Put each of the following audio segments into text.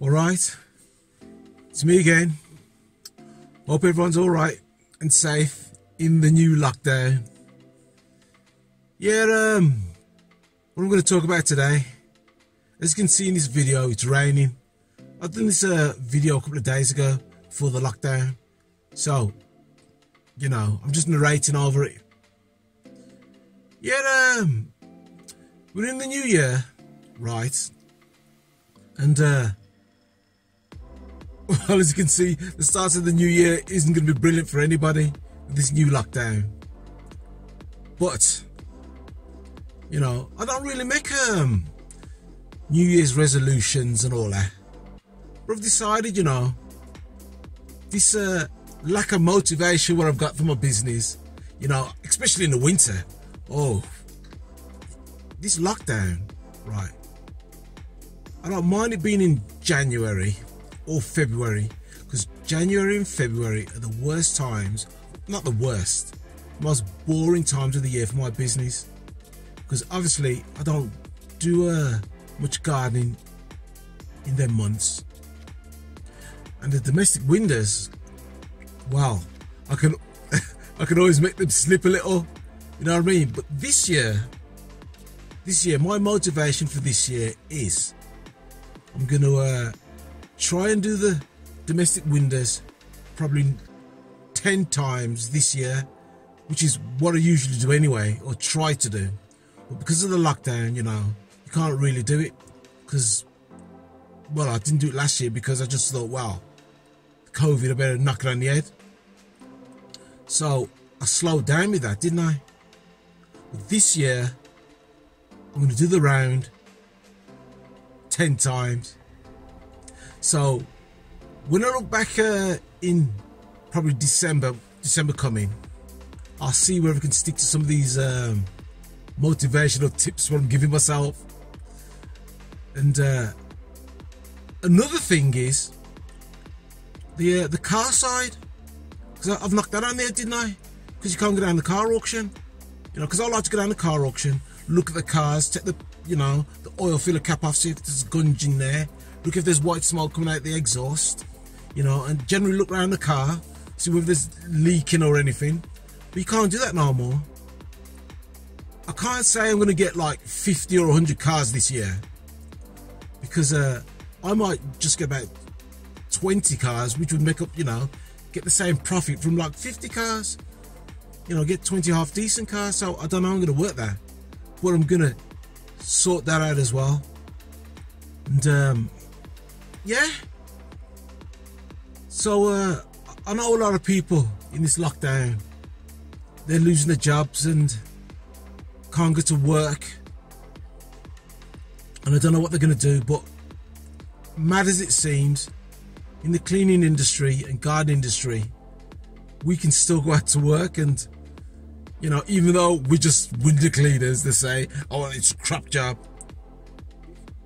All right, it's me again. Hope everyone's all right and safe in the new lockdown. Yeah, um, what I'm going to talk about today, as you can see in this video, it's raining. I've done this uh, video a couple of days ago before the lockdown, so you know, I'm just narrating over it. Yeah, um, we're in the new year, right? And uh, well, as you can see, the start of the new year isn't going to be brilliant for anybody with this new lockdown. But, you know, I don't really make um, New Year's resolutions and all that. But I've decided, you know, this uh, lack of motivation what I've got for my business, you know, especially in the winter. Oh, this lockdown, right? I don't mind it being in January or February because January and February are the worst times, not the worst, most boring times of the year for my business. Because obviously I don't do uh, much gardening in them months. And the domestic windows wow I can I can always make them slip a little you know what I mean? But this year this year my motivation for this year is I'm gonna uh, try and do the domestic windows probably 10 times this year which is what I usually do anyway or try to do. But because of the lockdown you know you can't really do it because well I didn't do it last year because I just thought wow COVID I better knock it on the head. So I slowed down with that didn't I? But this year I'm going to do the round 10 times so when I look back uh, in probably December, December coming, I'll see whether I can stick to some of these um, motivational tips what I'm giving myself. And uh, another thing is the uh, the car side, because I've knocked that on there, didn't I? Because you can't go down the car auction, you know. Because I like to go down the car auction, look at the cars, take the you know the oil filler cap off, see if there's gunge in there, look if there's white smoke coming out the exhaust, you know, and generally look around the car, see if there's leaking or anything. But you can't do that no more. I can't say I'm going to get like 50 or 100 cars this year because uh, I might just get about 20 cars, which would make up, you know, get the same profit from like 50 cars. You know, get 20 half decent cars. So I don't know, I'm going to work that. But I'm going to sort that out as well. And um, yeah. So uh, I know a lot of people in this lockdown. They're losing their jobs and can't get to work. And I don't know what they're going to do. But mad as it seems, in the cleaning industry and garden industry, we can still go out to work and you know, even though we're just window cleaners, they say, oh, it's a crap job.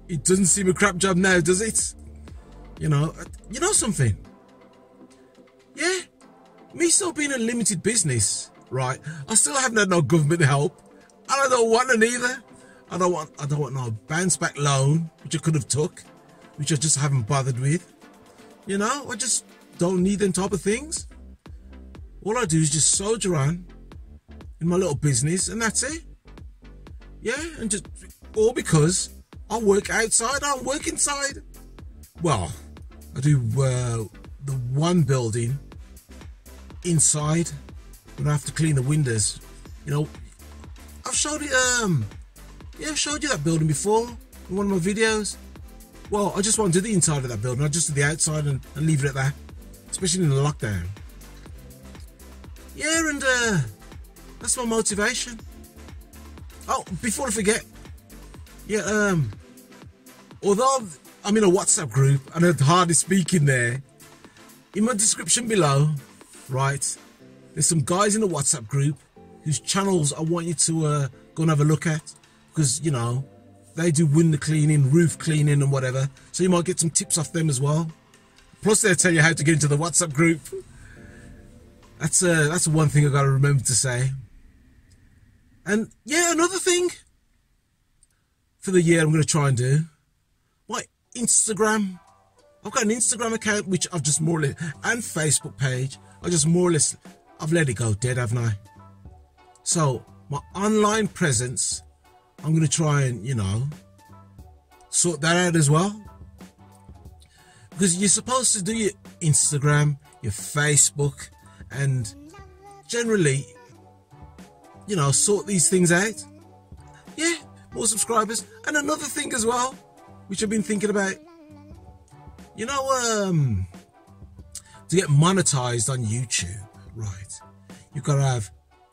It doesn't seem a crap job now, does it? You know, you know something? Yeah, me still being a limited business, right? I still haven't had no government help. And I don't want it either. I don't want I don't want no bounce back loan, which I could have took, which I just haven't bothered with. You know, I just don't need them type of things. All I do is just soldier on in my little business and that's it. Yeah, and just all because I work outside, I work inside. Well, I do uh, the one building inside when I have to clean the windows. You know, I've showed it. Um, yeah, I've showed you that building before in one of my videos. Well, I just want to do the inside of that building, not just do the outside, and, and leave it at that. Especially in the lockdown. Yeah, and uh, that's my motivation. Oh, before I forget, yeah, um, although I'm in a WhatsApp group and I'd hardly speak in there. In my description below, right, there's some guys in the WhatsApp group whose channels I want you to uh, go and have a look at because, you know, they do window cleaning, roof cleaning and whatever. So you might get some tips off them as well. Plus they'll tell you how to get into the WhatsApp group. That's uh, that's one thing I got to remember to say. And yeah, another thing for the year I'm going to try and do Instagram. I've got an Instagram account which I've just more or less, and Facebook page. I just more or less, I've let it go dead, haven't I? So my online presence, I'm going to try and, you know, sort that out as well. Because you're supposed to do your Instagram, your Facebook, and generally, you know, sort these things out. Yeah, more subscribers. And another thing as well, which I've been thinking about, you know, um, to get monetized on YouTube, right? You've got to have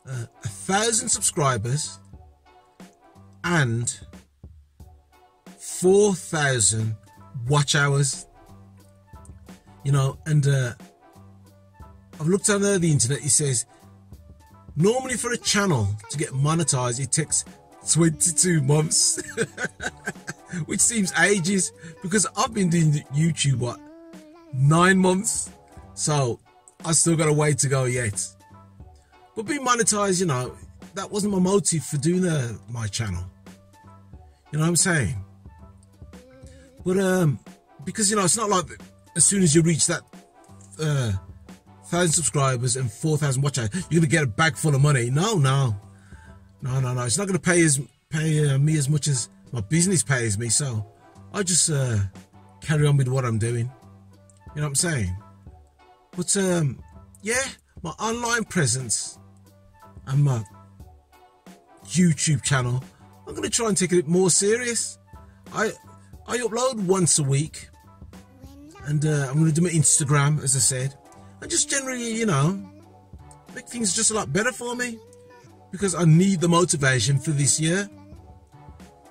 uh, a thousand subscribers and 4,000 watch hours. You know, and uh, I've looked on the internet, it says normally for a channel to get monetized, it takes 22 months, which seems ages because I've been doing YouTube, what, nine months? So I still got a way to go yet. But being monetized, you know, that wasn't my motive for doing uh, my channel. You know what I'm saying? But um, because you know, it's not like as soon as you reach that uh, thousand subscribers and four thousand watch hours, you're gonna get a bag full of money. No, no, no, no, no. It's not gonna pay as pay uh, me as much as my business pays me. So I just uh, carry on with what I'm doing. You know what I'm saying? But um, yeah, my online presence and my YouTube channel, I'm gonna try and take it more serious. I I upload once a week, and uh, I'm gonna do my Instagram, as I said, and just generally, you know, make things just a lot better for me because I need the motivation for this year.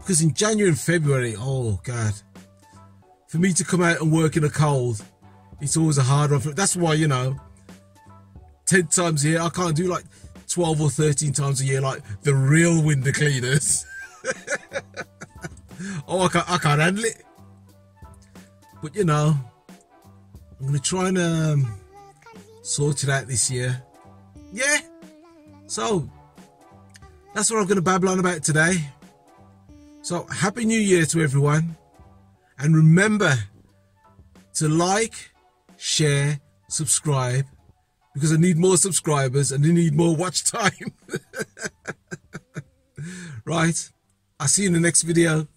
Because in January and February, oh god, for me to come out and work in a cold, it's always a hard one. For, that's why you know, ten times a year I can't do like 12 or 13 times a year like the real window cleaners. oh, I can't, I can't handle it. But you know, I'm to try and um, sort it out this year. Yeah. So, that's what I'm going to babble on about today. So, Happy New Year to everyone. And remember to like, share, subscribe, because I need more subscribers and I need more watch time. right. I'll see you in the next video.